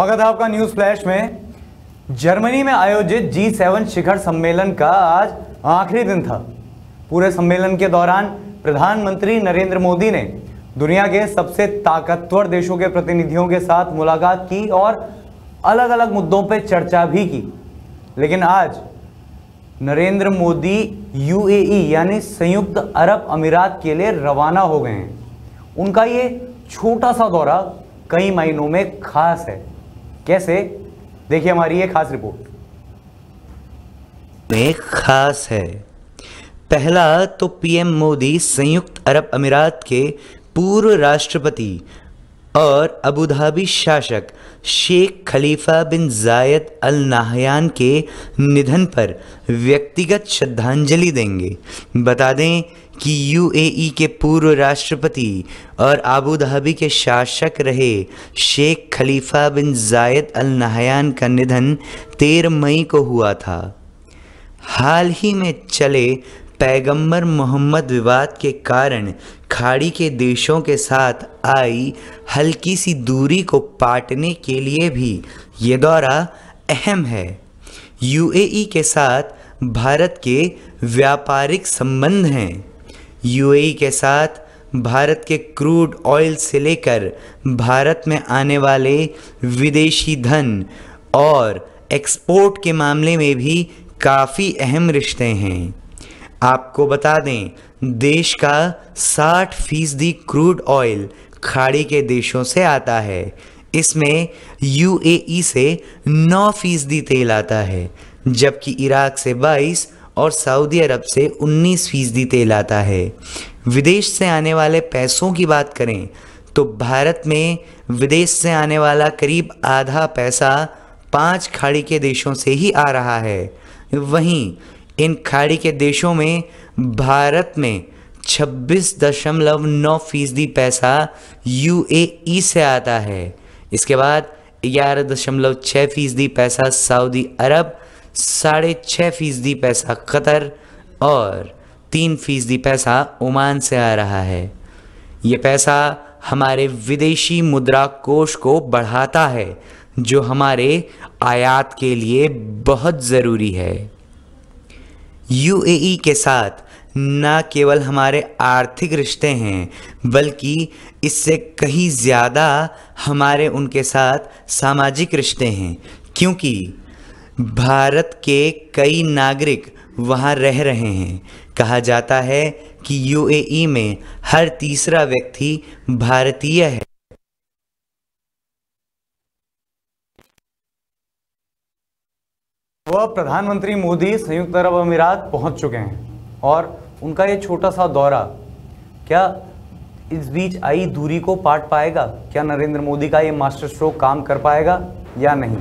स्वागत है आपका न्यूज़ फ्लैश में। जर्मनी में आयोजित जी सेवन शिखर सम्मेलन का आज आखिरी दिन था। पूरे सम्मेलन के दौरान प्रधानमंत्री नरेंद्र मोदी ने दुनिया के सबसे ताकतवर देशों के प्रतिनिधियों के साथ मुलाकात की और अलग अलग मुद्दों पर चर्चा भी की। लेकिन आज नरेंद्र मोदी यूएई यानी संयुक्त अरब अमीरात के लिए रवाना हो गए हैं। उनका ये छोटा सा दौरा कई महीनों में खास है। कैसे? देखिए हमारी ये खास रिपोर्ट। में खास है। पहला तो पीएम मोदी संयुक्त अरब अमीरात के पूर्व राष्ट्रपति और अबू धाबी शासक शेख खलीफा बिन जायद अल नाहयान के निधन पर व्यक्तिगत श्रद्धांजलि देंगे। बता दें कि यूएई के पूर्व राष्ट्रपति और आबू धाबी के शासक रहे शेख खलीफा बिन जायद अल नाहयान का निधन 13 मई को हुआ था। हाल ही में चले पैगंबर मोहम्मद विवाद के कारण खाड़ी के देशों के साथ आई हल्की सी दूरी को पाटने के लिए भी ये दौरा अहम है। यूएई के साथ भारत के व्यापारिक संबंध हैं। यूएई के साथ भारत के क्रूड ऑयल से लेकर भारत में आने वाले विदेशी धन और एक्सपोर्ट के मामले में भी काफ़ी अहम रिश्ते हैं। आपको बता दें, देश का 60 फ़ीसदी क्रूड ऑयल खाड़ी के देशों से आता है। इसमें यूएई से 9 फ़ीसदी तेल आता है, जबकि इराक से 22 और सऊदी अरब से 19 फ़ीसदी तेल आता है। विदेश से आने वाले पैसों की बात करें तो भारत में विदेश से आने वाला करीब आधा पैसा पाँच खाड़ी के देशों से ही आ रहा है। वहीं इन खाड़ी के देशों में भारत में छब्बीस दशमलव नौ फ़ीसदी पैसा यूएई से आता है। इसके बाद ग्यारह दशमलव छः फ़ीसदी पैसा सऊदी अरब, साढ़े छः फ़ीसदी पैसा कतर और तीन फ़ीसदी पैसा ओमान से आ रहा है। ये पैसा हमारे विदेशी मुद्रा कोष को बढ़ाता है, जो हमारे आयात के लिए बहुत ज़रूरी है। यूएई के साथ न केवल हमारे आर्थिक रिश्ते हैं, बल्कि इससे कहीं ज़्यादा हमारे उनके साथ सामाजिक रिश्ते हैं, क्योंकि भारत के कई नागरिक वहाँ रह रहे हैं। कहा जाता है कि यूएई में हर तीसरा व्यक्ति भारतीय है। वह प्रधानमंत्री मोदी संयुक्त अरब अमीरात पहुँच चुके हैं और उनका ये छोटा सा दौरा, क्या इस बीच आई दूरी को पाट पाएगा? क्या नरेंद्र मोदी का ये मास्टर स्ट्रोक काम कर पाएगा या नहीं?